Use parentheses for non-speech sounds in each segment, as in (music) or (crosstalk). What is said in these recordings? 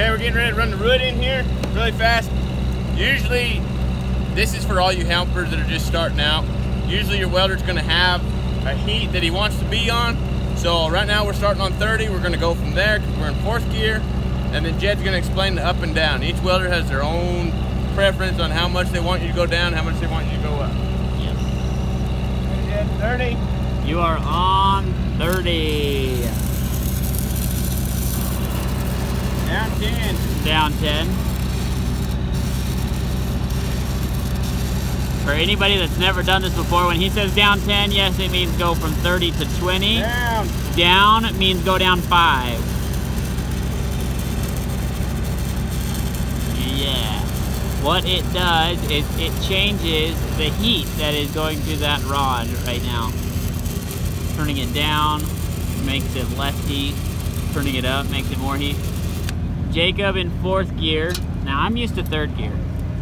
Okay, we're getting ready to run the root in here really fast. Usually, this is for all you helpers that are just starting out. Usually your welder's gonna have a heat that he wants to be on. So right now we're starting on 30. We're gonna go from there because we're in fourth gear. And then Jed's gonna explain the up and down. Each welder has their own preference on how much they want you to go down, how much they want you to go up. Yes. Jed, 30. You are on 30. Down 10. Down 10. For anybody that's never done this before, when he says down 10, yes, it means go from 30 to 20. Down. Down means go down 5. Yeah. What it does is it changes the heat that is going through that rod right now. Turning it down makes it less heat. Turning it up makes it more heat. Jacob in fourth gear. Now I'm used to third gear,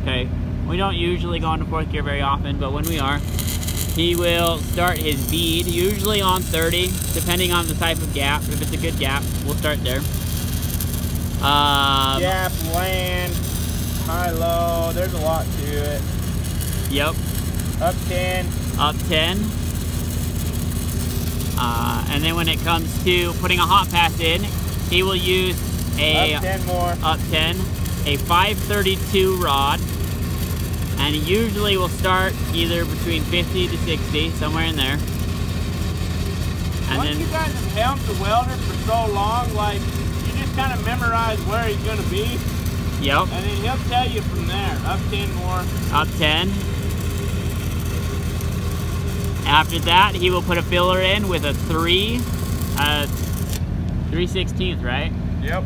okay? We don't usually go into fourth gear very often, but when we are, he will start his bead, usually on 30, depending on the type of gap. If it's a good gap, we'll start there. Um, Gap, land, high, low. There's a lot to it. Yep, Up 10. up 10. Uh, and then when it comes to putting a hot pass in, he will use a Up 10 more. up 10, a 532 rod, and he usually will start either between 50 to 60, somewhere in there. And Once then, you guys have helped the welder for so long, like, you just kind of memorize where he's going to be, yep, and then he'll tell you from there. Up 10 more. up 10. After that, he will put a filler in with a 3, uh, 3 16th, right? Yep.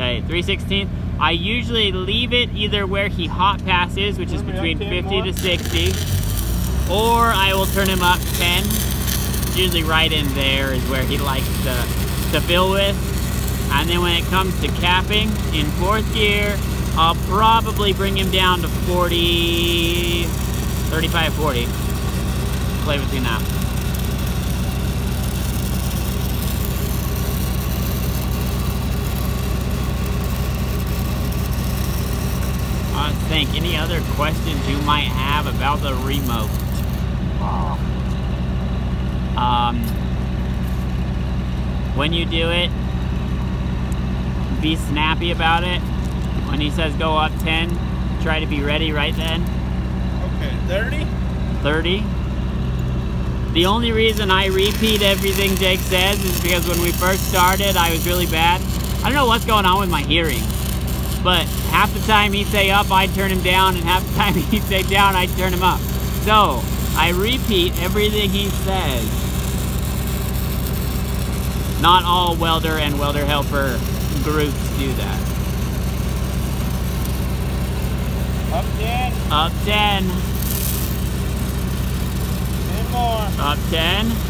Okay, 3 16th. I usually leave it either where he hot passes, which is between 50 to 60, or I will turn him up 10. Usually right in there is where he likes to, to fill with. And then when it comes to capping in fourth gear, I'll probably bring him down to 40, 35, 40. Play between that. Other questions you might have about the remote. Um, when you do it, be snappy about it. When he says go up 10, try to be ready right then. Okay, 30? 30. The only reason I repeat everything Jake says is because when we first started, I was really bad. I don't know what's going on with my hearing, but half the time he'd say up, I'd turn him down, and half the time (laughs) he'd say down, I'd turn him up. So, I repeat everything he says. Not all welder and welder helper groups do that. Up 10. Up 10, 10 more. up 10.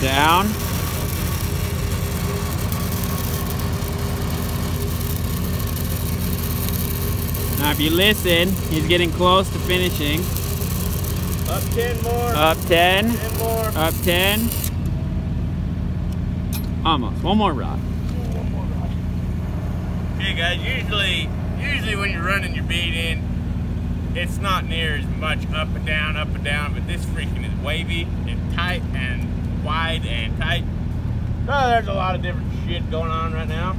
Down. Now if you listen, he's getting close to finishing. Up 10 more. Up 10, 10 more. up 10. Almost, one more rod. Okay guys, usually usually when you're running your bead in, it's not near as much up and down, up and down, but this freaking is wavy and tight and wide and tight. Oh, there's a lot of different shit going on right now.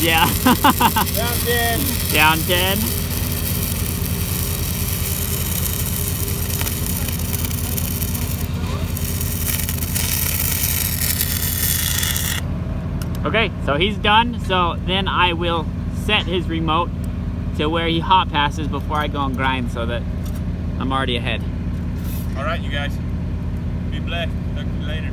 Yeah. Down 10. Down 10. Okay, so he's done. So then I will set his remote to where he hot passes before I go and grind so that I'm already ahead. All right, you guys. Be blessed. Talk to you later.